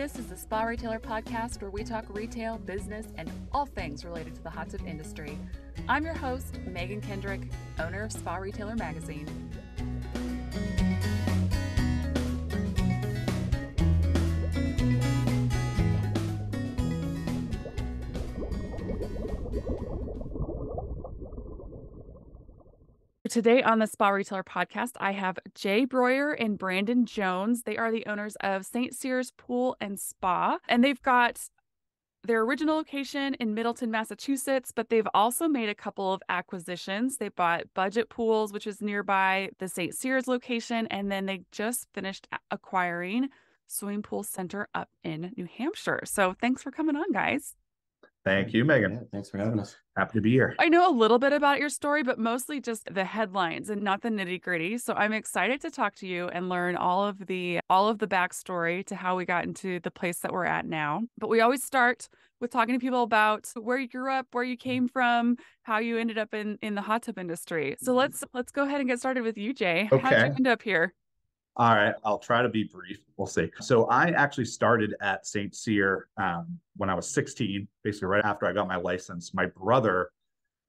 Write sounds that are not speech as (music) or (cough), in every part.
This is the Spa Retailer Podcast where we talk retail, business, and all things related to the hot tub industry. I'm your host, Megan Kendrick, owner of Spa Retailer Magazine. Today on the Spa Retailer podcast, I have Jay Broyer and Brandon Jones. They are the owners of St. Cyr's Pool and Spa, and they've got their original location in Middleton, Massachusetts, but they've also made a couple of acquisitions. They bought Budget Pools, which is nearby the St. Cyr's location, and then they just finished acquiring Swimming Pool Center up in New Hampshire. So thanks for coming on, guys. Thank you, Megan. Yeah, thanks for having us. Happy to be here. I know a little bit about your story, but mostly just the headlines and not the nitty gritty. So I'm excited to talk to you and learn all of the all of the backstory to how we got into the place that we're at now. But we always start with talking to people about where you grew up, where you came from, how you ended up in in the hot tub industry. So mm-hmm. let's let's go ahead and get started with you, Jay. Okay. How'd you end up here? All right, I'll try to be brief. We'll see. So I actually started at St. Cyr um, when I was 16, basically right after I got my license. My brother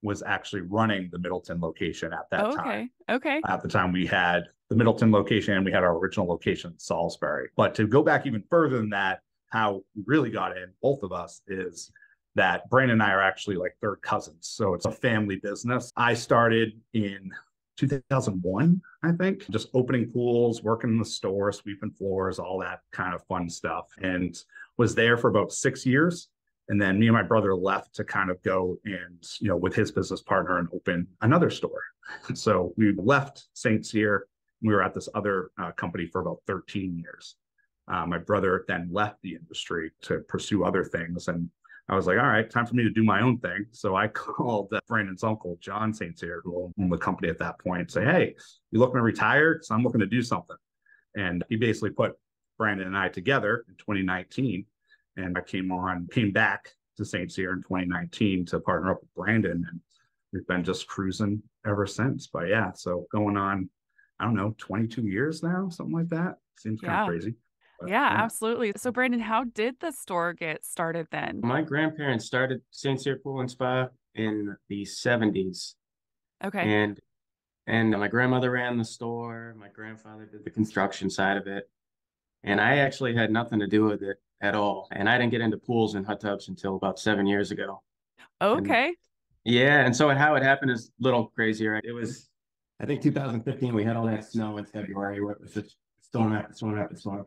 was actually running the Middleton location at that Oh, time. okay. Okay. At the time, we had the Middleton location and we had our original location in Salisbury. But to go back even further than that, how we really got in, both of us, is that Brandon and I are actually like third cousins. So it's a family business. I started in 2001, I think, just opening pools, working in the store, sweeping floors, all that kind of fun stuff. And was there for about six years. And then me and my brother left to kind of go and, you know, with his business partner and open another store. (laughs) So we left St. Cyr. We were at this other uh, company for about 13 years. Uh, my brother then left the industry to pursue other things. And I was like, all right, time for me to do my own thing. So I (laughs) called uh, Brandon's uncle, John St. Cyr, who owned the company at that point, say, hey, you looking to retire? Because I'm looking to do something. And he basically put Brandon and I together in 2019. And I came on, came back to St. Cyr in 2019 to partner up with Brandon. And we've been just cruising ever since. But yeah, so going on, I don't know, 22 years now, something like that. Seems kind Yeah. of crazy. But Yeah, absolutely. So Brandon, how did the store get started then? My grandparents started St. Cyr Pool and Spa in the 70s. Okay. And and my grandmother ran the store. My grandfather did the construction side of it. And I actually had nothing to do with it at all. And I didn't get into pools and hot tubs until about seven years ago. Okay. Yeah. And so how it happened is a little crazier. It was, I think 2015, we had all that snow in February where it was just storm after storm after storm.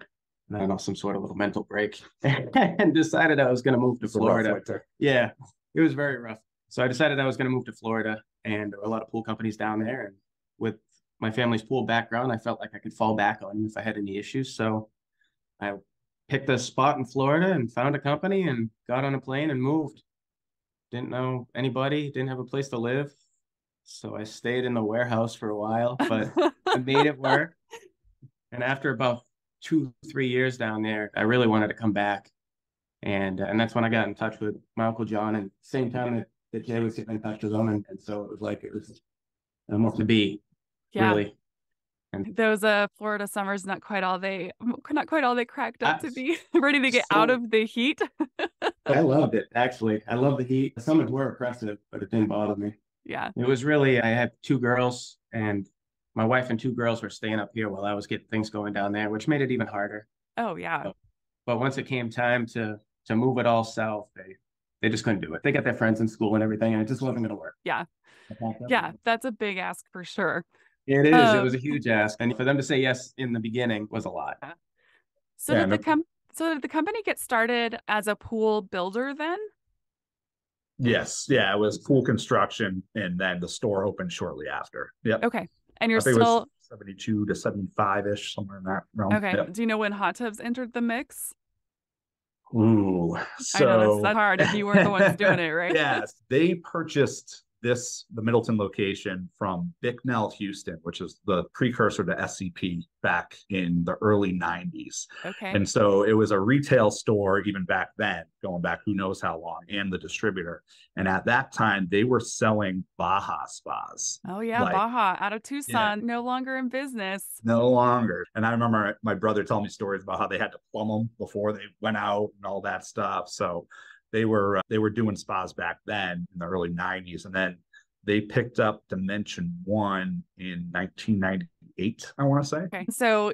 And I don't know, some sort of little mental break (laughs) and decided I was going to move to It's Florida. Yeah, it was very rough. So I decided I was going to move to Florida, and there were a lot of pool companies down there. And with my family's pool background, I felt like I could fall back on if I had any issues. So I picked a spot in Florida and found a company and got on a plane and moved. Didn't know anybody, didn't have a place to live. So I stayed in the warehouse for a while, but I made it work. (laughs) And after about two, three years down there, I really wanted to come back. And and that's when I got in touch with my Uncle John and same time that, that Jay was getting in touch with him. And, and so it was like it was almost to be yeah. really. Those uh Florida summers not quite all they not quite all they cracked up to be (laughs) ready to get out of the heat. (laughs) I loved it actually. I love the heat. The summers were oppressive, but it didn't bother me. yeah. It was really I had two girls and my wife and two girls were staying up here while I was getting things going down there, which made it even harder. Oh yeah. But once it came time to to move it all south, they they just couldn't do it. They got their friends in school and everything, and it just wasn't going to work. Yeah. I Yeah, and- that's a big ask for sure. it is. Um, it was a huge ask, and for them to say yes in the beginning was a lot. So Yeah, did the no- com- so did the company get started as a pool builder then? Yes, yeah, it was pool construction, and then the store opened shortly after. Yep, Okay. And you're I think it still seventy-two to seventy-five ish, somewhere in that realm. okay. Yep. Do you know when hot tubs entered the mix? Ooh, I know so that's, that's hard if you weren't the ones doing it, (laughs) right? yes, they purchased this the Middleton location from Bicknell Huston, which is the precursor to SCP back in the early 90s. Okay. And so it was a retail store even back then, going back who knows how long, and the distributor. And at that time, they were selling Baja spas. oh yeah, like- Baja out of Tucson, no longer in business. No longer. And I remember my brother telling me stories about how they had to plumb them before they went out and all that stuff. So they were uh, they were doing spas back then in the early 90s and then they picked up Dimension 1 in 1998, I want to say. Okay. So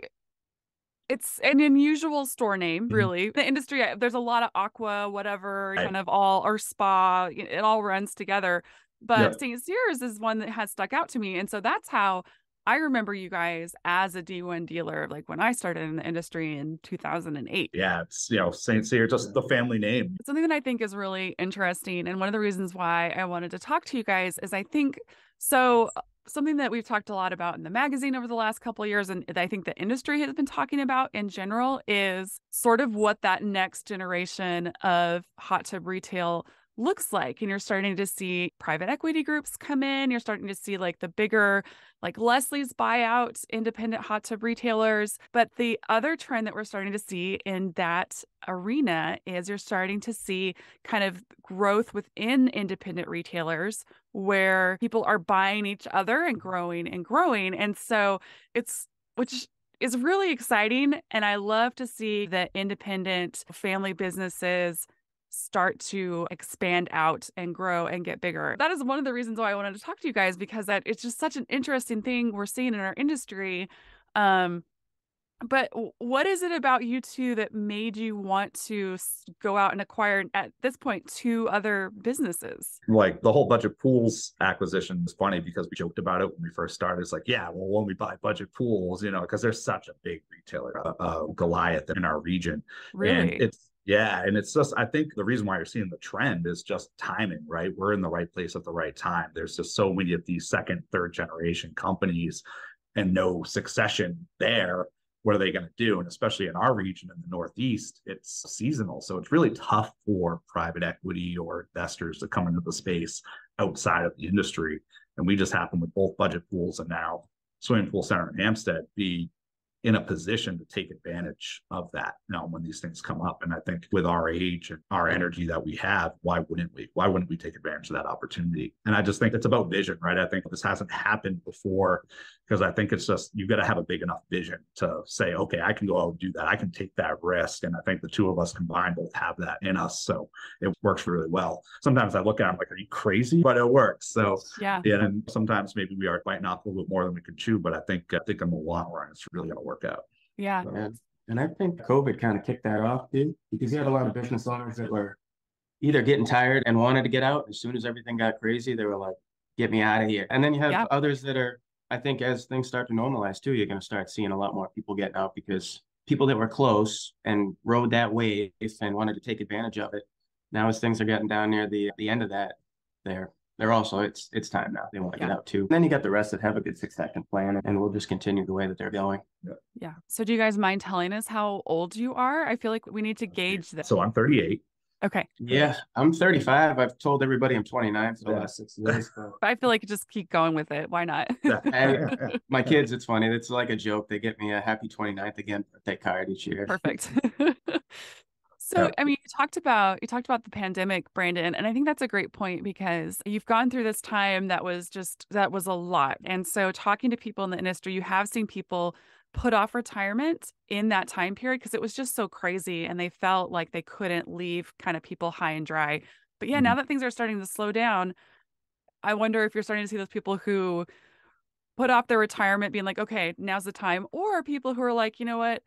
it's an unusual store name, Mhm. really. The industry, uh, there's a lot of aqua, whatever, Right. kind of all, or spa, it all runs together. But Yeah. St. Cyr's is one that has stuck out to me. And so that's how I remember you guys as a D1 dealer, like when I started in the industry in 2008. Yeah, it's you know, St. Cyr, just the family name. Something that I think is really interesting. And one of the reasons why I wanted to talk to you guys is I think so. uh, Something that we've talked a lot about in the magazine over the last couple of years, and I think the industry has been talking about in general, is sort of what that next generation of hot tub retail looks like. And you're starting to see private equity groups come in. You're starting to see like the bigger, like Leslie's buyout independent hot tub retailers. But the other trend that we're starting to see in that arena is you're starting to see kind of growth within independent retailers where people are buying each other and growing and growing. And so it's, which is really exciting. And I love to see that independent family businesses start to expand out and grow and get bigger. That is one of the reasons why I wanted to talk to you guys because that it's just such an interesting thing we're seeing in our industry. Um, but what is it about you two that made you want to go out and acquire at this point two other businesses? Like the whole budget pools acquisition is funny because we joked about it when we first started. It's like, yeah, well, when we buy budget pools, you know, because they're such a big retailer, uh, uh, Goliath in our region. Really? And it's yeah, and it's just I think the reason why you're seeing the trend is just timing, right? We're in the right place at the right time. There's just so many of these second, third generation companies and no succession there. What are they going to do? And especially in our region in the Northeast, it's seasonal. So it's really tough for private equity or investors to come into the space outside of the industry. And we just happen with both budget pools and now swimming pool center in Hampstead be in a position to take advantage of that you know when these things come up. And i think with our age and our energy that we have why wouldn't we why wouldn't we take advantage of that opportunity? And i just think it's about vision right? I think this hasn't happened before because i think it's just you've got to have a big enough vision to say okay i can go out and do that. I can take that risk. And i think the two of us combined both have that in us. So it works really well. Sometimes i look at it I'm like are you crazy? But it works. So yeah. yeah, and sometimes maybe we are biting off a little bit more than we can chew, but I think I think in the long run, it's really going to work out. Yeah. And, and I think COVID kind of kicked that off, dude, because you had a lot of business owners that were either getting tired and wanted to get out. As soon as everything got crazy, they were like, get me out of here. And then you have Yeah. others that are, I think as things start to normalize too, you're going to start seeing a lot more people getting out because people that were close and rode that wave and wanted to take advantage of it. Now, as things are getting down near the, the end of that, they're, they're also, it's, it's time now. They want to get out too. And then you got the rest that have a good succession plan and we'll just continue the way that they're going. Yeah. yeah. So do you guys mind telling us how old you are? I feel like we need to gauge this. So I'm 38. Okay. Yeah, I'm 35. I've told everybody I'm 29 for the Yeah. last six years. but (laughs) But I feel like just keep going with it. Why not? (laughs) Hey. (laughs) My kids, it's funny. It's like a joke. They get me a happy 29th again birthday card each year. Perfect. So, Yeah. I mean, you talked about you talked about the pandemic, Brandon, and I think that's a great point because you've gone through this time that was just that was a lot. And so talking to people in the industry, you have seen people put off retirement in that time period because it was just so crazy and they felt like they couldn't leave kind of people high and dry. But yeah, now mm-hmm. that things are starting to slow down, I wonder if you're starting to see those people who put off their retirement being like, okay, now's the time, or people who are like, you know what,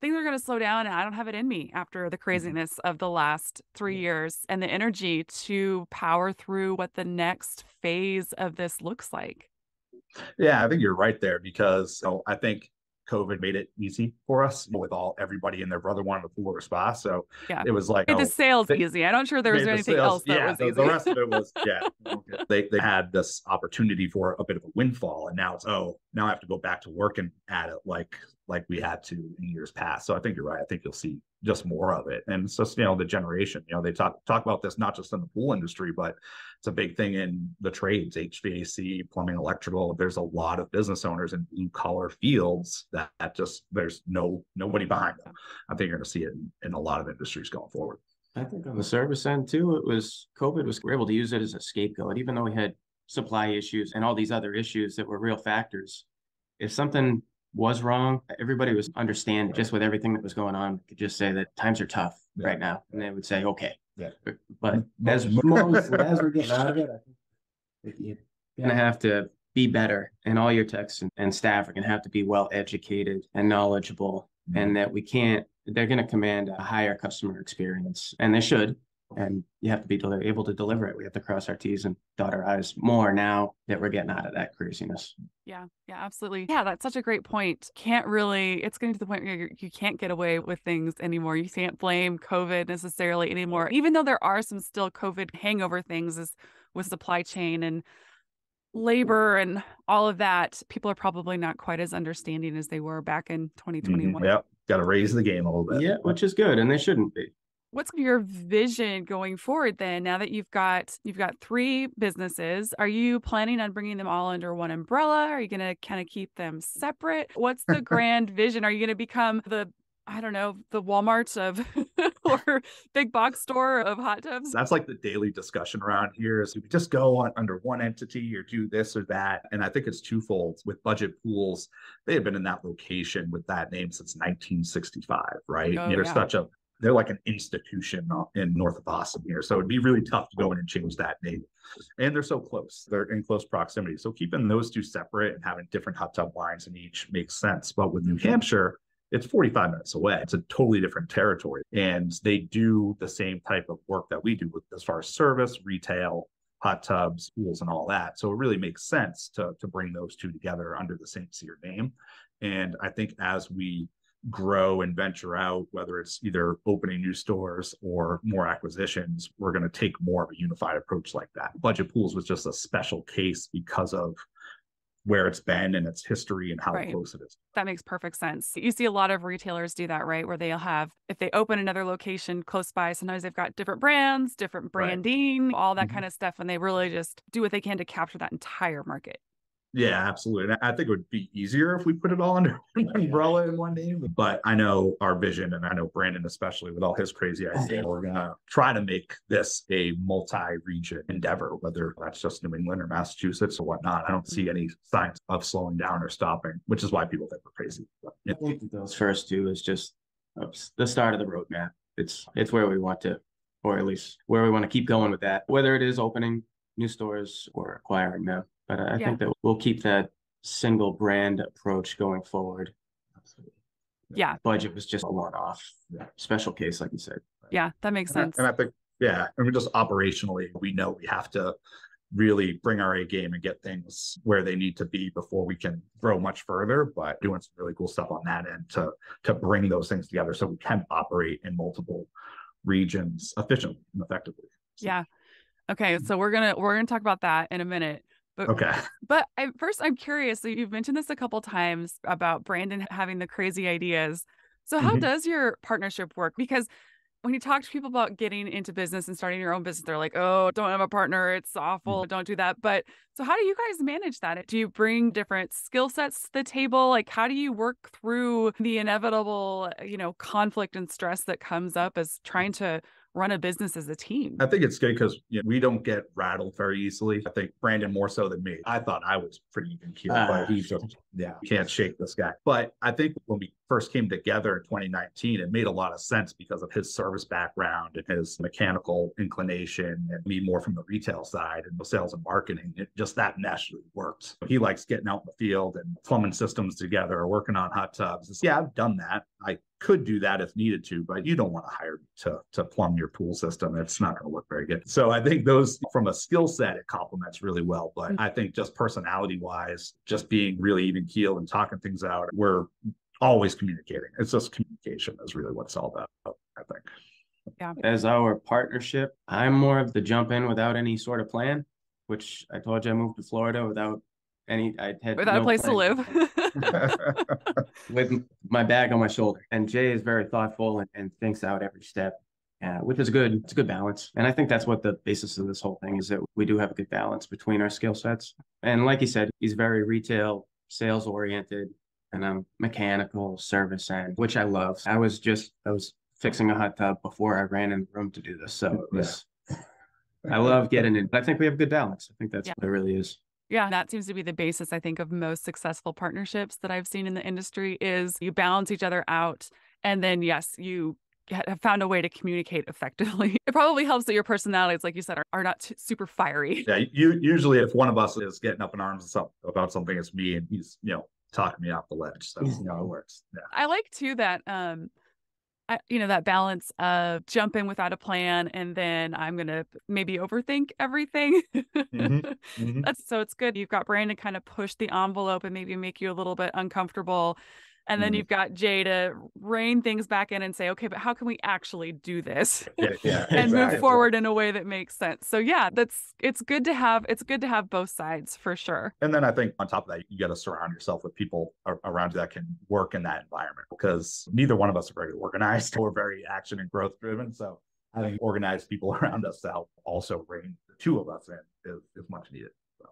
things are going to slow down and I don't have it in me after the mm-hmm. craziness of the last three years and the energy to power through what the next phase of this looks like. Yeah, I think you're right there because so I think COVID made it easy for us with all everybody and their brother wanted a pool or spa. So Yeah. it was like Made oh, the sales they- easy. I'm not sure there was the anything sales- else that yeah, was the, easy. the rest of it was (laughs) yeah. they they had this opportunity for a bit of a windfall, and now it's oh now I have to go back to working at it like like we had to in years past. So I think you're right. I think you'll see just more of it. And it's just, you know, the generation, you know, they talk talk about this not just in the pool industry, but it's a big thing in the trades, HVAC, plumbing, electrical. There's a lot of business owners in blue collar fields that, that just there's no nobody behind them. I think you're gonna see it in, in a lot of industries going forward. I think on the service end too, it was COVID was we able to use it as a scapegoat, even though we had supply issues and all these other issues that were real factors. If something was wrong, everybody was understand just with everything that was going on, could just say that times are tough Yeah. right now. And they would say, okay. Yeah. But- as, mo- (laughs) as we're getting out of it, I think you're gonna have to be better and all your techs and, and staff are gonna have to be well educated and knowledgeable mm-hmm. and that we can't, they're gonna command a higher customer experience and they should. And you have to be deli- able to deliver it. We have to cross our Ts and dot our Is more now that we're getting out of that craziness. Yeah, yeah, absolutely. Yeah, that's such a great point. Can't really, it's getting to the point where you're, you can't get away with things anymore. You can't blame COVID necessarily anymore, even though there are some still COVID hangover things as with supply chain and labor and all of that. People are probably not quite as understanding as they were back in 2021. Mhm. Yep. Got to raise the game a little bit. Yeah, which is good. And they shouldn't be. What's your vision going forward then? Now that you've got you've got three businesses, are you planning on bringing them all under one umbrella? Are you going to kind of keep them separate? What's the (laughs) grand vision? Are you going to become the I don't know, the Walmart of (laughs) or big box store of hot tubs? That's like the daily discussion around here is we just go on under one entity or do this or that. And I think it's twofold with budget pools. They have been in that location with that name since 1965, right? Oh, they're yeah. such a they're like an institution in north of Boston here. So it'd be really tough to go in and change that name. And they're so close. They're in close proximity. So keeping those two separate and having different hot tub lines in each makes sense. But with New Hampshire, it's 45 minutes away. It's a totally different territory. And they do the same type of work that we do with as far as service, retail, hot tubs, pools, and all that. So it really makes sense to, to bring those two together under the same Cyr name. And I think as we grow and venture out, whether it's either opening new stores or more acquisitions, we're going to take more of a unified approach like that. Budget pools was just a special case because of where it's been and its history and how Right. close it is. That makes perfect sense. You see a lot of retailers do that, right? Where they'll have, if they open another location close by, sometimes they've got different brands, different Right. branding, all that Mhm. kind of stuff. And they really just do what they can to capture that entire market. Yeah, absolutely. And I think it would be easier if we put it all under (laughs) one umbrella in one name. But I know our vision, and I know Brandon, especially with all his crazy oh, ideas, we're gonna try to make this a multi-region endeavor, whether that's just New England or Massachusetts or whatnot. I don't see any signs of slowing down or stopping, which is why people think we're crazy. But, yeah. I think that those first two is just the start of the roadmap. It's it's where we want to, or at least where we want to keep going with that. Whether it is opening new stores or acquiring them, but I Yeah. think that we'll keep that single brand approach going forward. Absolutely. Yeah. Budget was just a one-off, Yeah. special case, like you said. Yeah, that makes And I- sense. And I think, yeah, I mean, just operationally, we know we have to really bring our A game and get things where they need to be before we can grow much further. But doing some really cool stuff on that end to to bring those things together so we can operate in multiple regions efficiently and effectively. So, Yeah. Okay, so we're gonna we're gonna talk about that in a minute. But Okay. but I, first, I'm curious. So you've mentioned this a couple times about Brandon having the crazy ideas. So how Mhm. does your partnership work? Because when you talk to people about getting into business and starting your own business, they're like, "Oh, don't have a partner. It's awful. Don't do that." But so how do you guys manage that? Do you bring different skill sets to the table? Like how do you work through the inevitable, you know, conflict and stress that comes up as trying to run a business as a team? I think it's good because you know, we don't get rattled very easily. I think Brandon more so than me. I thought I was pretty even keel, Ah. but he's just yeah, can't shake this guy. But I think when we first came together in 2019, it made a lot of sense because of his service background and his mechanical inclination, and me more from the retail side and the sales and marketing. It just that naturally worked. He likes getting out in the field and plumbing systems together, or working on hot tubs. It's, yeah, I've done that. I could do that if needed to, but you don't want to hire me to to plumb your pool system. It's not going to look very good. So I think those from a skill set, it complements really well. But I think just personality wise, just being really even keeled and talking things out, we're always communicating. It's just communication is really what it's all about. I think. Yeah. As our partnership, I'm more of the jump in without any sort of plan, which I told you I moved to Florida without any I had Without no a place to live. (laughs) with my bag on my shoulder. And Jay is very thoughtful and, and thinks out every step, uh, which is good. It's a good balance. And I think that's what the basis of this whole thing is that we do have a good balance between our skill sets. And like you said, he's very retail, sales oriented, and I'm mechanical, service end, which I love. I was just, I was fixing a hot tub before I ran in the room to do this. So it was, I love getting in. I think we have a good balance. I think that's Yeah. what it really is. Yeah, that seems to be the basis, I think, of most successful partnerships that I've seen in the industry is you balance each other out. And then, yes, you have found a way to communicate effectively. (laughs) It probably helps that your personalities, like you said, are, are not t- super fiery. Yeah, you usually if one of us is getting up in arms about something, it's me, and he's you know talking me off the ledge. So you know it works. Yeah. I like too that um I, you know that balance of jump in without a plan and then I'm gonna maybe overthink everything. Mhm. (laughs) That's so it's good. You've got Brandon kind of push the envelope and maybe make you a little bit uncomfortable. And then Mhm. you've got Jay to rein things back in and say, okay, but how can we actually do this? Yeah, yeah, (laughs) and exactly. move forward in a way that makes sense. So yeah, that's it's good to have it's good to have both sides for sure. And then I think on top of that, you got to surround yourself with people around you that can work in that environment because neither one of us are very organized (laughs) or very action and growth driven. So having organized people (laughs) around us to help also bring the two of us in is, is much needed. So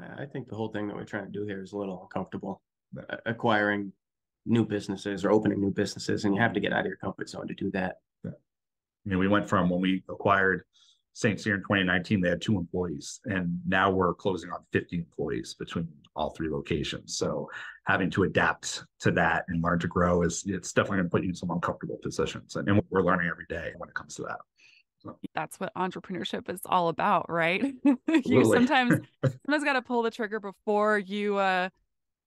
I I think the whole thing that we're trying to do here is a little uncomfortable. Yeah. Acquiring new businesses or opening new businesses, and you have to get out of your comfort zone to do that. Yeah. I mean, we went from when we acquired St. Cyr in 2019, they had two employees, and now we're closing on 50 employees between all three locations. So having to adapt to that and learn to grow is it's definitely going to put you in some uncomfortable positions, and, and we're learning every day when it comes to that. That's what entrepreneurship is all about, right? (laughs) you Absolutely. sometimes (laughs) sometimes got to pull the trigger before you uh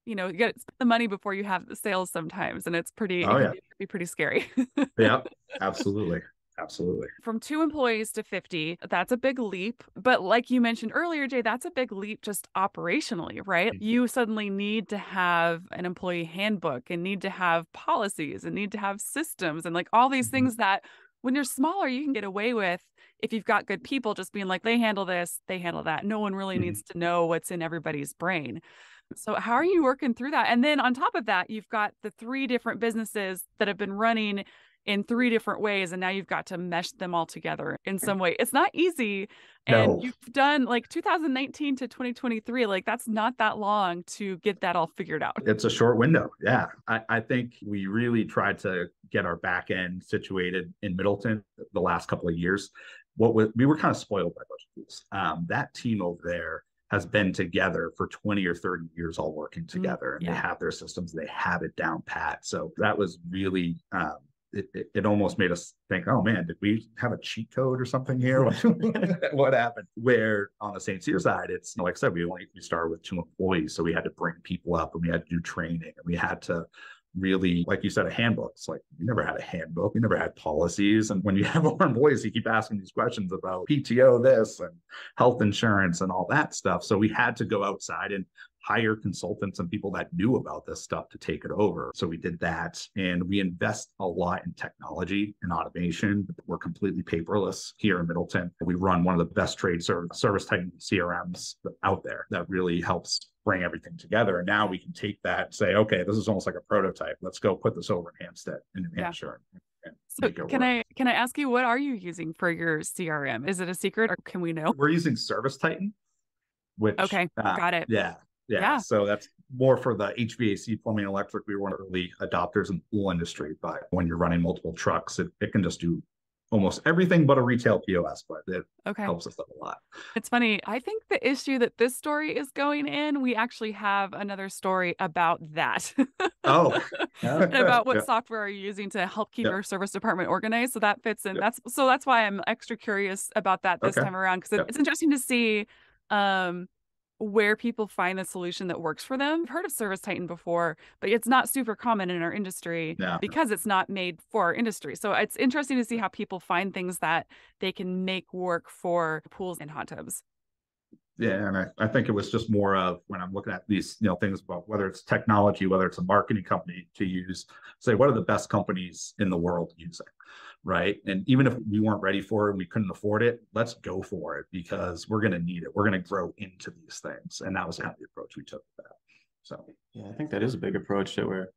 you know, you get the money before you have the sales sometimes and it's pretty Oh, it yeah. can be, pretty scary. Yeah, (laughs) absolutely, absolutely. From 2 employees to 50, that's a big leap, but like you mentioned earlier Jay, that's a big leap just operationally, right? Mhm. You suddenly need to have an employee handbook and need to have policies and need to have systems and like all these Mhm. things that when you're smaller you can get away with if you've got good people just being like they handle this, they handle that. No one really Mhm. needs to know what's in everybody's brain. So how are you working through that? And then on top of that, you've got the three different businesses that have been running in three different ways and now you've got to mesh them all together in some way. It's not easy. And No. you've done like 2019 to 2023, like that's not that long to get that all figured out. It's a short window. Yeah. I, I think we really tried to get our back end situated in Middleton the last couple of years. What was, we were kind of spoiled by those tools. Um, that team over there has been together for 20 or 30 years, all working together, and yeah. they have their systems, they have it down pat. So that was really, um, it, it, it almost made us think, oh man, did we have a cheat code or something here? (laughs) What, what happened? Where on the St. Cyr side, it's like I said, we only we started with two employees, so we had to bring people up and we had to do training and we had to really, like you said, a handbook. It's like we never had a handbook, we never had policies. And when you have (laughs) more employees, you keep asking these questions about PTO, this and health insurance and all that stuff. So we had to go outside and hire consultants and people that knew about this stuff to take it over. So we did that and we invest a lot in technology and automation. We're completely paperless here in Middleton. We run one of the best trade service, service type CRMs out there that really helps bring everything together. And now we can take that and say, okay, this is almost like a prototype. Let's go put this over in Hampstead in New Hampshire. and- and So can work. I can I ask you what are you using for your CRM? Is it a secret or can we know? We're using Service Titan, which Okay, uh, got it. Yeah, yeah. Yeah. So that's more for the HVAC, plumbing, electric. We were one of the early adopters in the pool industry, but when you're running multiple trucks, it, it can just do almost everything but a retail POS, but it Okay. helps us out a lot. It's funny. I think the issue that this story is going in, we actually have another story about that. Oh, (laughs) and (laughs) about what Yeah. software are you using to help keep Yep. your service department organized. So that fits in. That's so that's why I'm extra curious about that this Okay. time around because Yep. it's interesting to see um where people find the solution that works for them. I've heard of Service Titan before, but it's not super common in our industry No. because it's not made for our industry. So it's interesting to see how people find things that they can make work for pools and hot tubs. Yeah, and I, I think it was just more of when I'm looking at these, you know, things about whether it's technology, whether it's a marketing company to use, say, what are the best companies in the world using? Right? And even if mm-hmm. we weren't ready for it, we couldn't afford it, let's go for it because we're going to need it. We're going to grow into these things. And that was kind of the approach we took with that. So, Yeah, I think that is a big approach that we're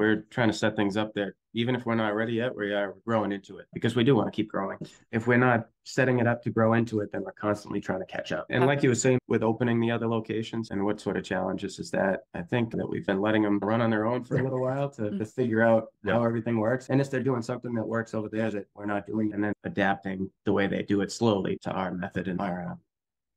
we're trying to set things up that even if we're not ready yet, we are growing into it because we do want to keep growing. If we're not setting it up to grow into it, then we're constantly trying to catch up. And like you were saying with opening the other locations and what sort of challenges is that? I think that we've been letting them run on their own for a little while to, to figure out how everything works. And if they're doing something that works over there that we're not doing, and then adapting the way they do it slowly to our method and our uh,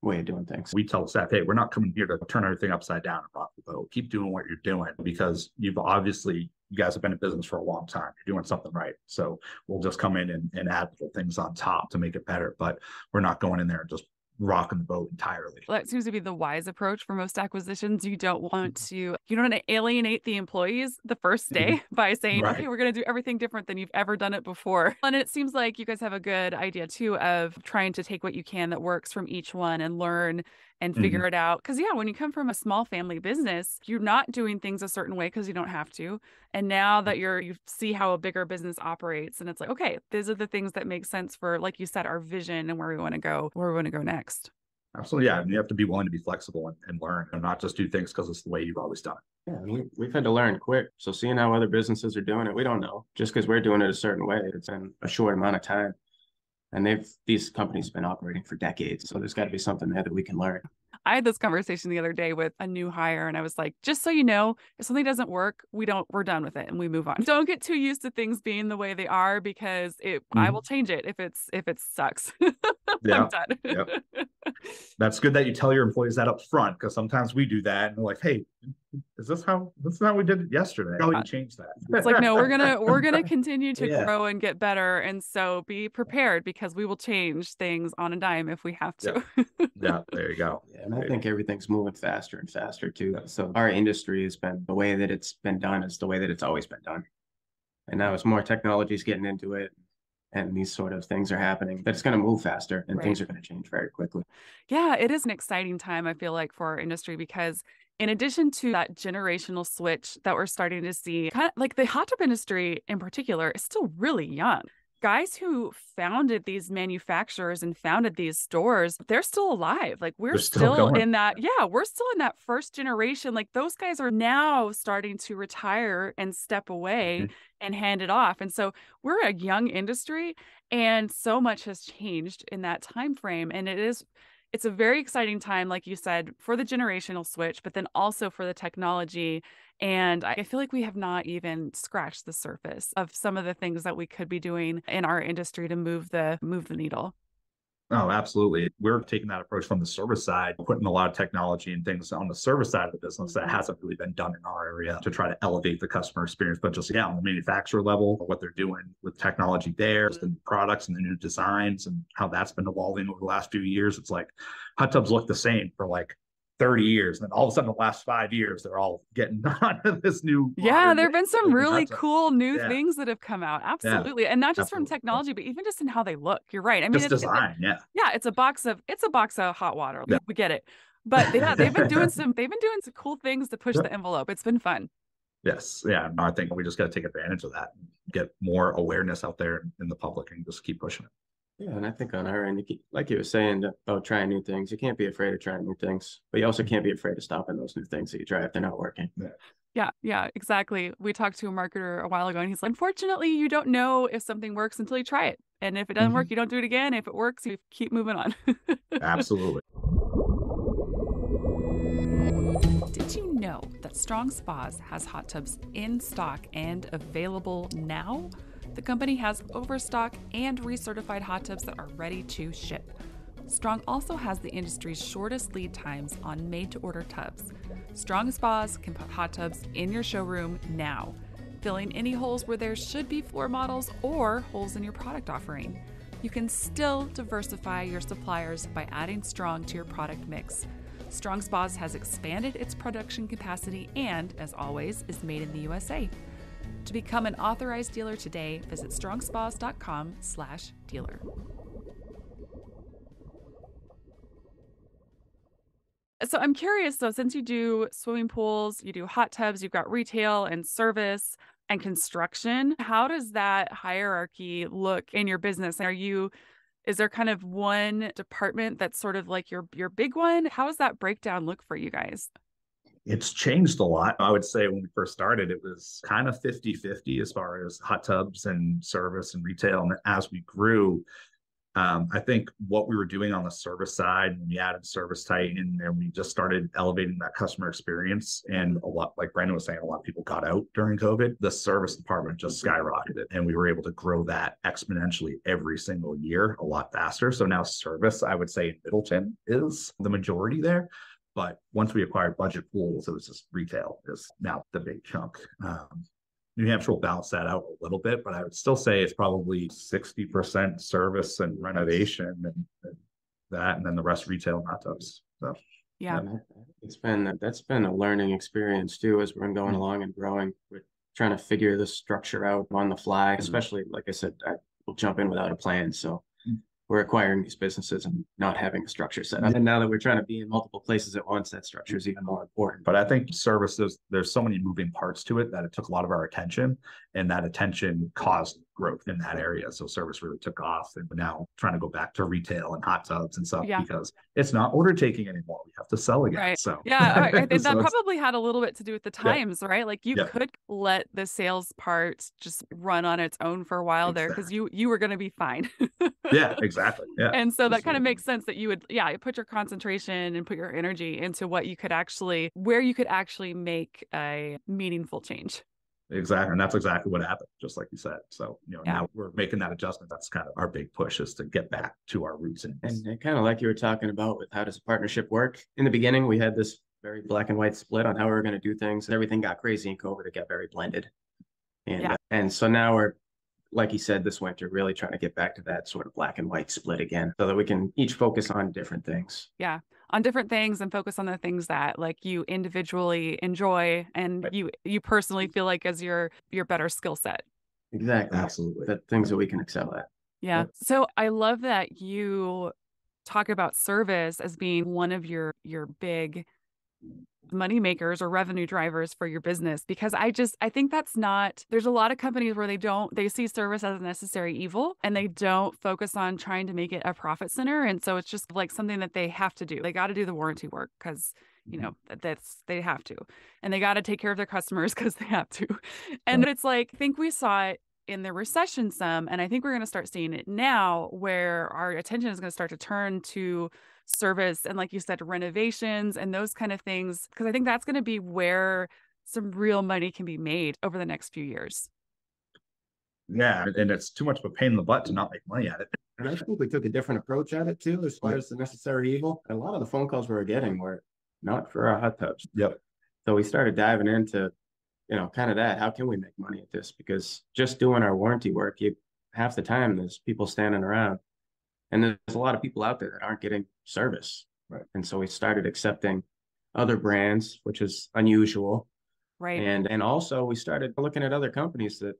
way of doing things. we tell staff, hey, we're not coming here to turn everything upside down and rock the boat. Keep doing what you're doing because you've obviously, you guys have been in business for a long time. You're doing something right. So we'll just come in and, and add little things on top to make it better. But we're not going in there and just rocking the boat entirely. That seems to be the wise approach for most acquisitions. You don't want mm-hmm. to, you don't want to alienate the employees the first mm-hmm. day (laughs) by saying, Right. okay, we're going to do everything different than you've ever done it before. And it seems like you guys have a good idea too of trying to take what you can that works from each one and learn and mm-hmm. figure it out. Because, yeah, when you come from a small family business, you're not doing things a certain way because you don't have to. And now mm. that you're, you see how a bigger business operates, and it's like, okay, these are the things that make sense for, like you said, our vision and where we want to go, where we want to go next. Absolutely. Yeah. And you have to be willing to be flexible and, and learn and not just do things because it's the way you've always done it. Yeah, and we, we've had to learn quick. So seeing how other businesses are doing it, we don't know. Just because we're doing it a certain way, it's in a short amount of time. And they've, these companies have been operating for decades. So there's got to be something there that we can learn. I had this conversation the other day with a new hire and I was like, just so you know, if something doesn't work, we don't we're done with it and we move on. Don't get too used to things being the way they are because it I Mhm. will change it if it's if it sucks. (laughs) Yeah, I'm done. yep. (laughs) That's good that you tell your employees that up front because sometimes we do that and we're like, hey, is this how this is how we did it yesterday? How do you change that? (laughs) It's like, no, we're gonna we're gonna (laughs) continue to Yeah. grow and get better. And so be prepared because we will change things on a dime if we have to. yeah, (laughs) there you go. Yeah, and I think everything's moving faster and faster too. So our industry has been the way that it's been done is the way that it's always been done. And now as more technology's getting into it and these sort of things are happening, that it's going to move faster and things are going to change very quickly. Yeah, it is an exciting time, I feel like, for our industry because in addition to that generational switch that we're starting to see, kind of like the hot tub industry in particular is still really young. Guys who founded these manufacturers and founded these stores, they're still alive. Like we're They're still still, in that, yeah, we're still in that first generation. Like those guys are now starting to retire and step away Mhm. and hand it off. And so we're a young industry and so much has changed in that time frame. And it is it's a very exciting time, like you said, for the generational switch, but then also for the technology. And I feel like we have not even scratched the surface of some of the things that we could be doing in our industry to move the move the needle. Oh, absolutely. We're taking that approach from the service side, putting a lot of technology and things on the service side of the business that hasn't really been done in our area to try to elevate the customer experience. But just, yeah, on the manufacturer level, what they're doing with technology there, the new products and the new designs and how that's been evolving over the last few years. It's like hot tubs look the same for like 30 years. And then all of a sudden, the last five years, they're all getting (laughs) on this new. Yeah, there have been some really cool new Yeah. things that have come out. Absolutely. And not just from technology, but even just in how they look. You're right. I mean, Just it's- design. Yeah. yeah, it's a box of it's a box of hot water. Yeah. We get it. But yeah, they've been doing (laughs) some they've been doing some cool things to push Yeah. the envelope. It's been fun. Yes. Yeah. No, I think we just got to take advantage of that and get more awareness out there in the public and just keep pushing it. Yeah, and I think on our end, you keep, like you were saying about oh, trying new things, you can't be afraid of trying new things, but you also can't be afraid of stopping those new things that you try if they're not working. Yeah, yeah, exactly. We talked to a marketer a while ago and he's like, unfortunately, you don't know if something works until you try it. And if it doesn't work, mm-hmm. you don't do it again. If it works, you keep moving on. Absolutely. (laughs) Did you know that Strong Spas has hot tubs in stock and available now? The company has overstock and recertified hot tubs that are ready to ship. Strong also has the industry's shortest lead times on made to order tubs. Strong Spas can put hot tubs in your showroom now, filling any holes where there should be floor models or holes in your product offering. You can still diversify your suppliers by adding Strong to your product mix. Strong Spas has expanded its production capacity and, as always, is made in the USA. To become an authorized dealer today, visit strongspas.com/dealer. So I'm curious though, since you do swimming pools, you do hot tubs, you've got retail and service, and construction. How does that hierarchy look in your business? Are you is there kind of one department that's sort of like your your big one? How does that breakdown look for you guys? It's changed a lot. I would say when we first started, it was kind of 50 50 as far as hot tubs and service and retail. And as we grew, um, I think what we were doing on the service side, we added Service Titan and we just started elevating that customer experience, and a lot, like Brandon was saying, a lot of people got out during COVID. The service department just skyrocketed, and we were able to grow that exponentially every single year, a lot faster. So now service, I would say, Middleton is the majority there. But once we acquired budget pools, it was just retail is now the big chunk. Um, New Hampshire will balance that out a little bit, but I would still say it's probably 60% service and renovation and, and that, and then the rest retail and hot tubs. So, Yeah. And It's been, that's been a learning experience too, as we're going along and growing. We're trying to figure the structure out on the fly, especially, like I said, I will jump in without a plan, so. We're acquiring these businesses and not having a structure set up. And now that we're trying to be in multiple places at once, that structure is even more important. but I think services, there's so many moving parts to it that it took a lot of our attention and that attention caused growth in that area. So service really took off and we're now trying to go back to retail and hot tubs and stuff Yeah. because it's not order taking anymore. We have to sell again. Right. So Yeah, I, (laughs) think that So it's- probably had a little bit to do with the times, right? Like you Yeah. could let the sales part just run on its own for a while there because you you were going to be fine. yeah, (laughs) exactly. Yeah. and so that kind of makes sense that you would yeah put your concentration and put your energy into what you could actually where you could actually make a meaningful change Exactly. And that's exactly what happened, just like you said. So, you know, Yeah. now we're making that adjustment. That's kind of our big push is to get back to our roots. And, And kind of like you were talking about with how does a partnership work? In the beginning, we had this very black and white split on how we were going to do things. And everything got crazy in COVID. It got very blended. And, Yeah. uh, and so now we're, like you said, this winter, really trying to get back to that sort of black and white split again so that we can each focus on different things. On different things and focus on the things that like you individually enjoy and Right. you you personally feel like as your your better skill set Exactly. absolutely. The things that we can excel at. yeah so i love that you talk about service as being one of your your big money makers or revenue drivers for your business because i just i think that's not there's a lot of companies where they don't they see service as a necessary evil and they don't focus on trying to make it a profit center and so it's just like something that they have to do. They got to do the warranty work because you mm-hmm. know that- that's they have to and they got to take care of their customers (laughs) because they have to. And it's like i think we saw it in the recession some and i think we're going to start seeing it now where our attention is going to start to turn to service and like you said renovations and those kind of things because i think that's going to be where some real money can be made over the next few years Yeah. And it's too much of a pain in the butt to not make money at it. And I think we took a different approach at it too, as far Yeah. as the necessary evil. A lot of the phone calls we were getting were not for our hot tubs. Yep. So we started diving into, you know, kind of that. How can we make money at this? Because just doing our warranty work, you half the time there's people standing around, and there's a lot of people out there that aren't getting service. Right. And so we started accepting other brands, which is unusual. right And and also we started looking at other companies that,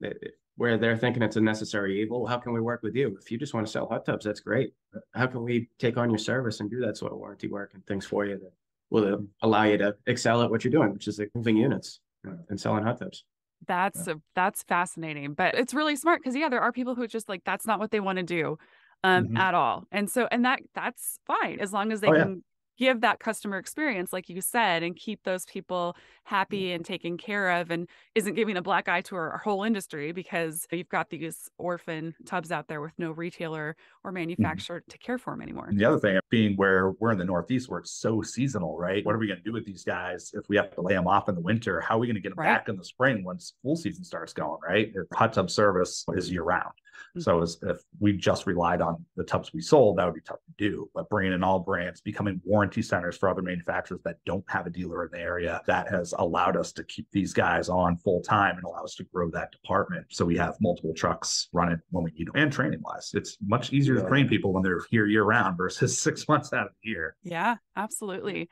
that where they're thinking it's a necessary evil. How can we work with you? If you just want to sell hot tubs, that's great. How can we take on your service and do that sort of warranty work and things for you that will allow you to excel at what you're doing, which is like moving units and selling hot tubs. That's a, that's fascinating, but it's really smart because yeah, there are people who just like that's not what they want to do um Mhm. at all. And so and that that's fine as long as they Oh, yeah. can give that customer experience like you said and keep those people happy and taken care of and isn't giving a black eye to our, our whole industry because you've got these orphan tubs out there with no retailer or manufacturer to care for them anymore. And the other thing being where we're in the Northeast, where it's so seasonal, right? What are we going to do with these guys if we have to lay them off in the winter? How are we going to get them Right. back in the spring once full season starts going, right? Hot tub service is year round. Mhm. So as if we just relied on the tubs we sold, that would be tough to do. But bringing in all brands, becoming warranty centers for other manufacturers that don't have a dealer in the area, that has allowed us to keep these guys on full time and allow us to grow that department. So we have multiple trucks running when we need them and training wise. It's much easier to train people when they're here year round versus (laughs) six months out of the year. Yeah, absolutely.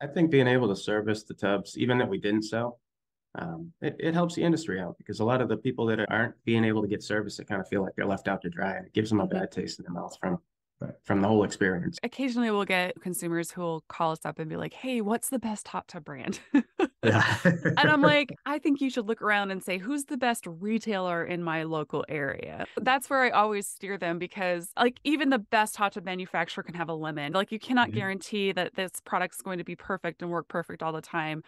I think being able to service the tubs, even that we didn't sell, um, it, it helps the industry out because a lot of the people that aren't being able to get service, they kind of feel like they're left out to dry and it gives them a Mhm. bad taste in their mouth from, from the whole experience. Occasionally we'll get consumers who will call us up and be like, "Hey, what's the best hot tub brand?" (laughs) Yeah. and I'm like, (laughs) I think you should look around and say, who's the best retailer in my local area? That's where I always steer them because, like, even the best hot tub manufacturer can have a lemon. Like, you cannot Mhm. guarantee that this product's going to be perfect and work perfect all the time.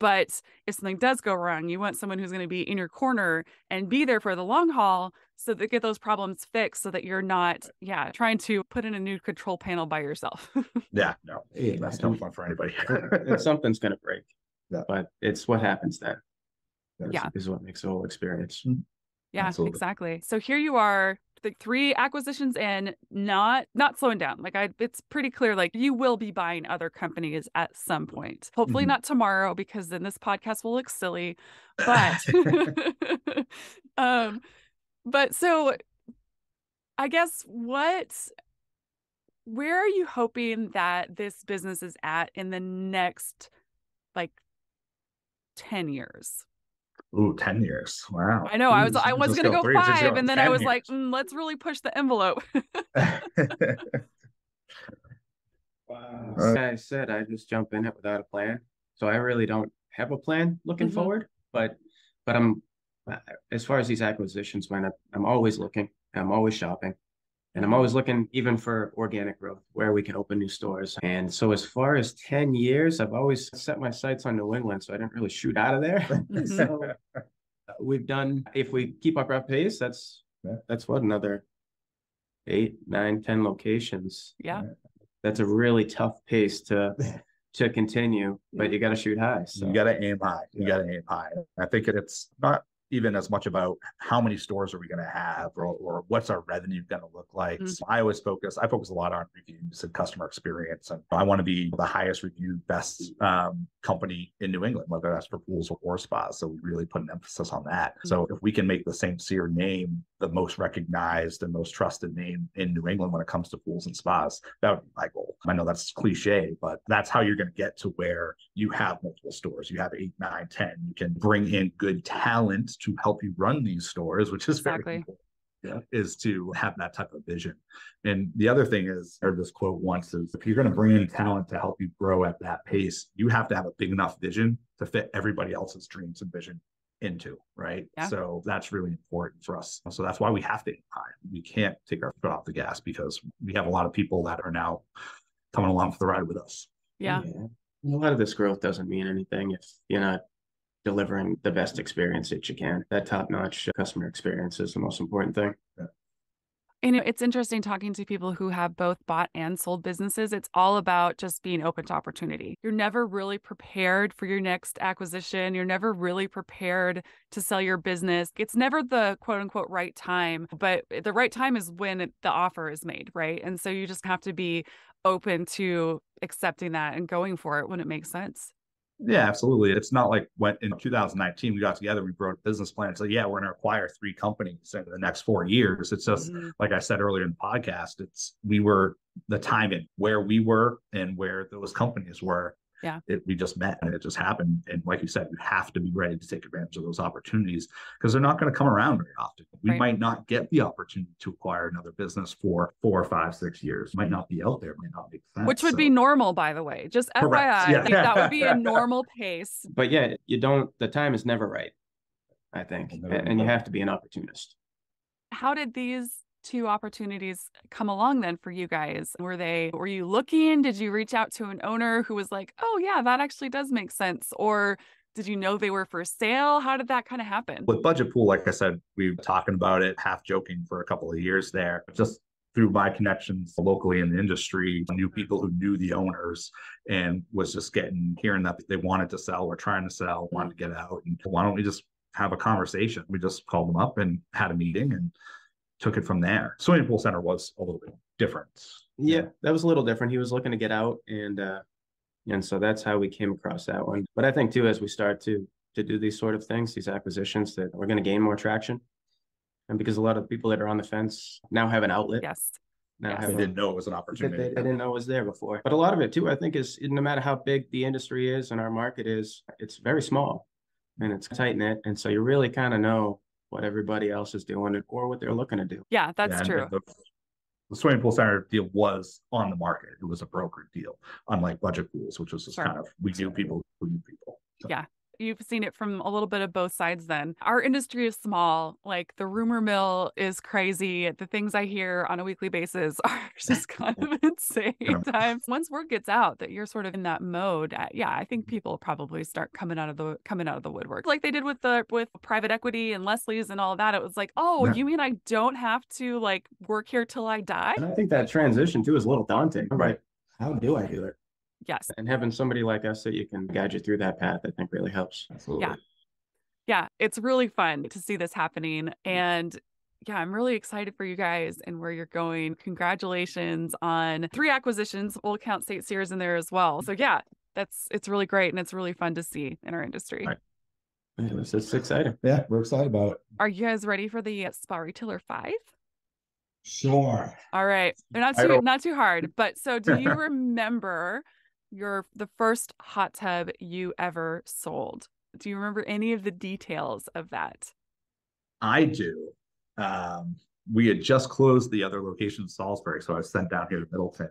But if something does go wrong, you want someone who's going to be in your corner and be there for the long haul so that get those problems fixed so that you're not, yeah, trying to put in a new control panel by yourself. (laughs) yeah, no, Yeah, that's no fun for anybody. and something's gonna break. Yeah. But it's what happens then. Yeah. Is what makes the whole experience. Mm-hmm. Yeah, Absolutely. exactly. So here you are, the three acquisitions and not not slowing down. Like I it's pretty clear like you will be buying other companies at some point. Hopefully Mhm. not tomorrow because then this podcast will look silly. But (laughs) (laughs) um but so I guess what where are you hoping that this business is at in the next like 10 years? Ooh, 10 years. Wow. I know. I was I was gonna go three, just five, and then I 10 was like, "Mm, let's really push the envelope. (laughs) Wow. Uh, I said, I just jump in it without a plan. So I really don't have a plan looking Mhm. forward, but but I'm uh, as far as these acquisitions went, I'm- I'm always looking, I'm always shopping. And I'm always looking even for organic growth where we can open new stores. And so as far as 10 years, I've always set my sights on New England, so I didn't really shoot out of there. (laughs) Mhm. So uh, we've done, if we keep up our pace, that's Yeah. that's what another eight, nine, ten locations yeah. that's a really tough pace to (laughs) to continue, but you got to shoot high. So You gotta aim high. You Yeah. gotta aim high. I think it's not even as much about how many stores are we gonna have or, or what's our revenue gonna look like. Mhm. So I always focus, I focus a lot on reviews and customer experience. And I want to be the highest reviewed, best um, company in New England, whether that's for pools or spas. So we really put an emphasis on that. So if we can make the St. Cyr name the most recognized and most trusted name in New England when it comes to pools and spas, that would be my goal. I know that's cliche, but that's how you're going to get to where you have multiple stores. You have eight, nine, ten. You can bring in good talent to help you run these stores, which is Exactly. very important. Yeah, is to have that type of vision. And the other thing is, I heard this quote once is if you're going to bring in talent to help you grow at that pace, you have to have a big enough vision to fit everybody else's dreams and vision into, right? Yeah. So that's really important for us. So that's why we have to aim high. We can't take our foot off the gas because we have a lot of people that are now coming along for the ride with us. Yeah. A lot of this growth doesn't mean anything if you're not delivering the best experience that you can. That top notch customer experience is the most important thing. And it's interesting talking to people who have both bought and sold businesses. It's all about just being open to opportunity. You're never really prepared for your next acquisition. You're never really prepared to sell your business. It's never the quote unquote right time, but the right time is when the offer is made, right? And so you just have to be open to accepting that and going for it when it makes sense. Yeah, absolutely. It's not like when in 2019 we got together, we wrote a business plan. So yeah, we're going to acquire three companies in the next four years. It's just Mhm. like I said earlier in the podcast, it's we were the timing where we were and where those companies were. Yeah. It, we just met and it just happened. And like you said, you have to be ready to take advantage of those opportunities because they're not going to come around very often. We Right. might not get the opportunity to acquire another business for four, five, six years. Might not be out there, might not make sense. Which would So- be normal, by the way. Just Correct. FYI, Yeah. like, that would be a (laughs) normal pace. But yeah, you don't, the time is never right, I think. And, and you have to be an opportunist. how did these two opportunities come along then for you guys? Were they were you looking? Did you reach out to an owner who was like oh yeah that actually does make sense or did you know they were for sale? How did that kind of happen? With budget pool like i said we were talking about it half joking for a couple of years there. Just through my connections locally in the industry knew people who knew the owners and was just getting hearing that they wanted to sell or trying to sell wanted to get out and why don't we just have a conversation? We just called them up and had a meeting and took it from there swimming pool center was a little bit different Yeah, that was a little different. He was looking to get out and uh and so that's how we came across that one. But I think too, as we start to to do these sort of things, these acquisitions, that we're gonna gain more traction. And because a lot of people that are on the fence now have an outlet. yes Now Yes. they have a- didn't know it was an opportunity they, they didn't know it was there before. But a lot of it too, I think, is no matter how big the industry is and our market is, it's very small and it's tight knit. And so you really kind of know what everybody else is doing or what they're looking to do. yeah that's Yeah, true The, the swimming pool center deal was on the market. It was a brokered deal, unlike budget pools, which was just Sure. kind of we knew people who knew people. Yeah. You've seen it from a little bit of both sides then. Our industry is small. Like the rumor mill is crazy. The things I hear on a weekly basis (laughs) are just kind (laughs) of insane Yeah. times. Once word gets out that you're sort of in that mode, uh, yeah, I think people probably start coming out of the coming out of the woodwork. Like they did with the with private equity and Leslie's and all that. It was like, "Oh, Yeah. you mean I don't have to like work here till I die?" And I think that transition too is a little daunting. Right. how do I do it? Yes. And having somebody like us that you can guide you through that path, I think really helps. Absolutely. Yeah. yeah, it's really fun to see this happening. And yeah, I'm really excited for you guys and where you're going. Congratulations on three acquisitions. We'll count St. Cyr's in there as well. So yeah, that's it's really great and it's really fun to see in our industry. Right. It's just exciting. Yeah, we're excited about it. Are you guys ready for the Spa Retailer Five? Sure. All right, they're not too not too hard. But so, do (laughs) you remember your the first hot tub you ever sold? Do you remember any of the details of that? I do. Um, we had just closed the other location in Salisbury, so I was sent down here to Middleton.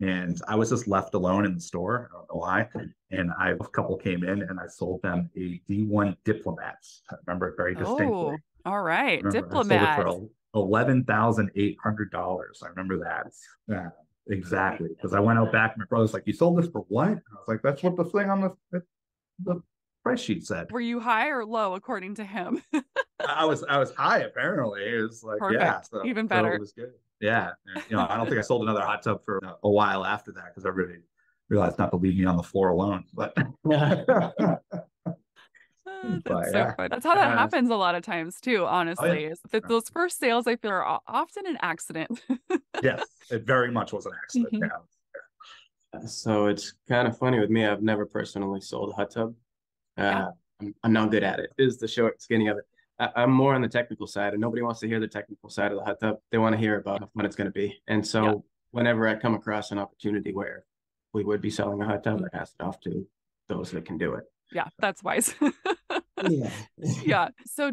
And I was just left alone in the store. I don't know why. And I a couple came in and I sold them a D1 diplomat. I remember it very distinctly. Oh, all right, Remember, I sold diplomat. eleven thousand eight hundred dollars. I remember that. Yeah, exactly. Because I went out back, my brother's like, "You sold this for what?" I was like, "That's what the thing on the the price sheet said." Were you high or low according to him? I was I was high apparently. It was like yeah, so, Even so better. it was good. Yeah, and, you know, I don't think I sold another hot tub for a- a while after that because everybody realized not to leave me on the floor alone. But (laughs) (laughs) (laughs) Ah, But, That's so yeah. fun. That's how that Yeah. happens a lot of times too. Honestly, is that those first sales I feel are often an accident. yes, it very much was an accident. Mhm. Yeah. So it's kind of funny with me. I've never personally sold a hot tub. Uh, Yeah. I'm, I'm not good at it. Is the short skinny of it. I, I'm more on the technical side, and nobody wants to hear the technical side of the hot tub. They want to hear about how fun it's going to be. And so, Yeah. whenever I come across an opportunity where we would be selling a hot tub, I pass it off to those that can do it. Yeah, that's wise. Yeah. (laughs) yeah. So,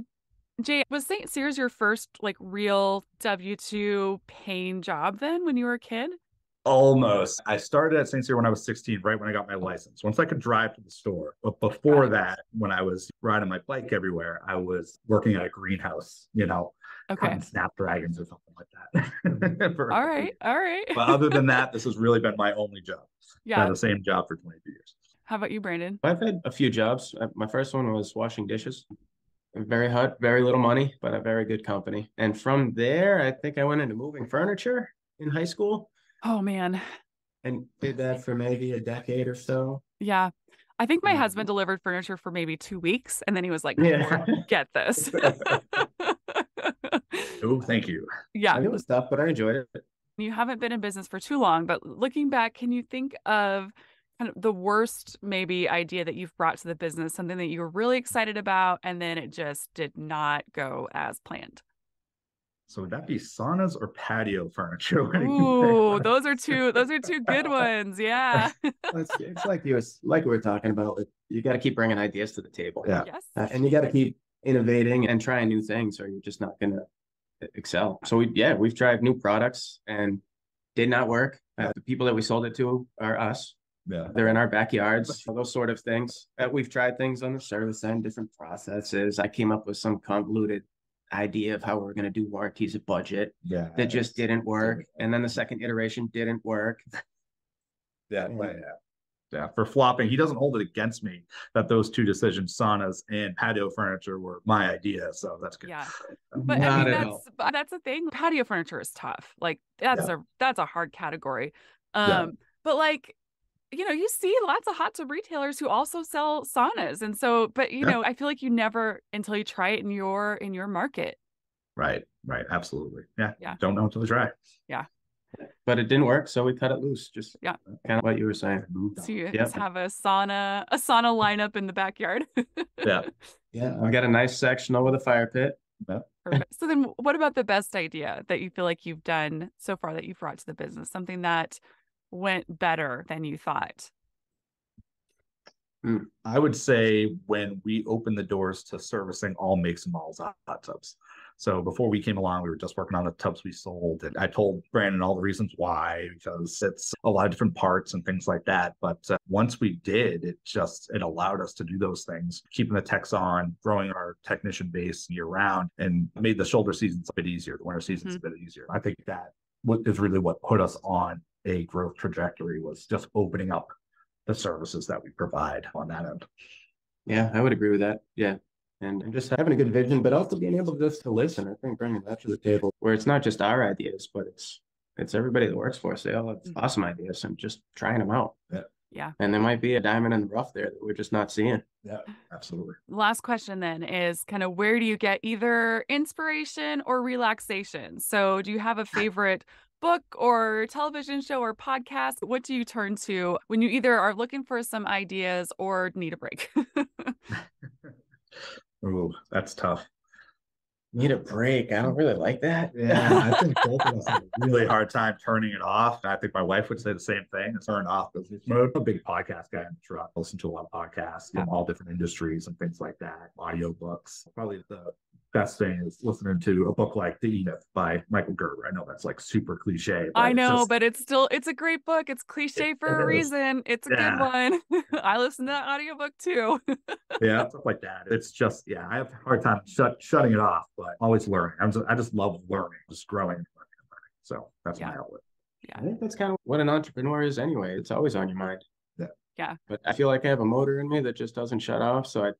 Jay, was St. Cyrs your first like real W two paying job then when you were a kid? Almost. I started at St. Cyr when I was 16, right when I got my license. Once I could drive to the store. But before that, when I was riding my bike everywhere, I was working at a greenhouse, you know, Okay. hunting snapdragons or something like that. (laughs) For a All couple right. years. All right. But other than (laughs) that, this has really been my only job. I yeah. had the same job for 22 years. How about you, Brandon? I've had a few jobs. Uh, My first one was washing dishes. Very hot, very little money, but a very good company. And from there, I think I went into moving furniture in high school Oh man. and did that for maybe a decade or so. Yeah. I think my husband delivered furniture for maybe two weeks and then he was like, Yeah. get this. (laughs) Oh, thank you. yeah. It was tough, but I enjoyed it. You haven't been in business for too long, but looking back, can you think of kind of the worst maybe idea that you've brought to the business, something that you were really excited about and then it just did not go as planned? So would that be saunas or patio furniture? What do you Ooh, those are two those are two good (laughs) ones. Yeah. (laughs) It's, it's like you like we were talking about. You got to keep bringing ideas to the table, Yeah. yes. Uh, and you got to keep innovating and trying new things, or you're just not gonna excel. So we, yeah, we've tried new products and did not work. Uh, the people that we sold it to are us. Yeah. They're in our backyards, those sort of things. We've tried things on the service end, different processes. I came up with some convoluted idea of how we are going to do warranties at budget Yeah. that just didn't work. And then the second iteration didn't work. Yeah, (laughs) yeah. Yeah, for flopping, he doesn't hold it against me that those two decisions, saunas and patio furniture, were my idea. So that's good. Yeah. (laughs) But I mean that's all. that's the thing. Patio furniture is tough. Like that's a that's a hard category. Um Yeah. but like you know, you see lots of hot tub retailers who also sell saunas. And so, but you Yeah. know, I feel like you never until you try it in your in your market. Right, right, absolutely. Yeah, Yeah. Don't know until you try. Yeah. But it didn't work, so we cut it loose. Just Yeah. kind of what you were saying. So you Yep. just have a sauna, a sauna lineup in the backyard. Yeah. (laughs) Yeah, I got a nice sectional with a fire pit. Perfect. So then what about the best idea that you feel like you've done so far that you've brought to the business? Something that went better than you thought. I would say when we opened the doors to servicing all makes and models of hot tubs. So before we came along, we were just working on the tubs we sold. And I told Brandon all the reasons why, because it's a lot of different parts and things like that. But uh, once we did, it just, it allowed us to do those things, keeping the techs on, growing our technician base year round and made the shoulder seasons a bit easier. The winter seasons Mhm. a bit easier. I think that is really what put us on a growth trajectory was just opening up the services that we provide on that end. Yeah, I would agree with that. Yeah. And and just having a good vision, but also being able just to listen. I think bringing that to the table where it's not just our ideas, but it's it's everybody that works for us. They all have Mhm. awesome ideas and just trying them out. Yeah. Yeah. And there might be a diamond in the rough there that we're just not seeing. Yeah, absolutely. Last question then is kind of where do you get either inspiration or relaxation? So, do you have a favorite book or television show or podcast? What do you turn to when you either are looking for some ideas or need a break? (laughs) Ooh, that's tough. Need a break. I don't really like that. Yeah, I think both of us have a (laughs) really hard time turning it off. And I think my wife would say the same thing. Turn off business mode. I'm a big podcast guy in the truck. I listen to a lot of podcasts from all different industries and things like that. Audio books. Probably the best thing is listening to a book like The E-Myth by Michael Gerber. I know that's like super cliche. but I it's know, just- but it's still it's a great book. It's cliche for a it is. reason. It's a good one. (laughs) I listen to that audiobook too. (laughs) yeah, stuff like that. It's just yeah, I have a hard time shut shutting it off, but always learning. I'm just, I just love learning, just growing and learning and learning. So that's my outlet. Yeah. I think that's kind of what an entrepreneur is anyway. It's always on your mind. Yeah. Yeah. But I feel like I have a motor in me that just doesn't shut off. So I,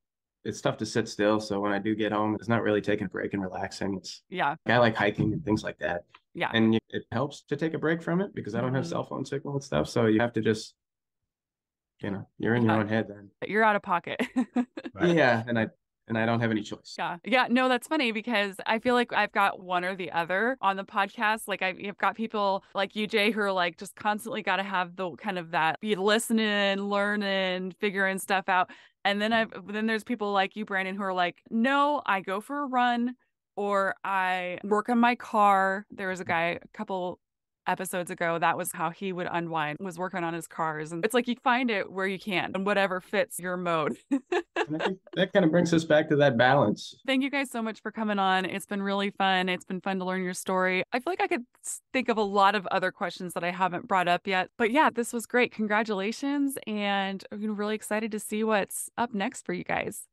it's tough to sit still. So when I do get home, it's not really taking a break and relaxing. It's yeah. I like hiking and things like that. Yeah. And it helps to take a break from it because I don't have Mhm. cell phone signal and stuff. So you have to just, you know, you're in your own head then. You're out of pocket. (laughs) Right. Yeah. And I, and I don't have any choice. Yeah. Yeah. No, that's funny because I feel like I've got one or the other on the podcast. Like I've, I've got people like you, Jay, who are like just constantly got to have the kind of that be listening, learning, figuring stuff out. And then I've, then there's people like you, Brandon, who are like, no, I go for a run or I work on my car. There was a mm. guy a couple episodes ago that was how he would unwind was working on his cars and it's like you find it where you can and whatever fits your mode And I think (laughs) that kind of brings us back to that balance. Thank you guys so much for coming on. It's been really fun. It's been fun to learn your story. I feel like I could think of a lot of other questions that I haven't brought up yet. But yeah, this was great. Congratulations. And I'm really excited to see what's up next for you guys.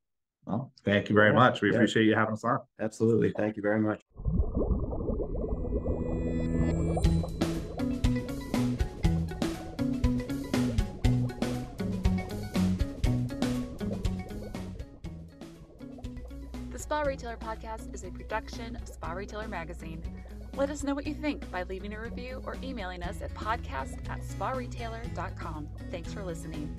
Well, thank you very Yeah, much. We yeah. appreciate you having us on. Absolutely. Thank you very much. Spa Retailer Podcast is a production of Spa Retailer Magazine. Let us know what you think by leaving a review or emailing us at podcast at spa sparetailer.com. Thanks for listening.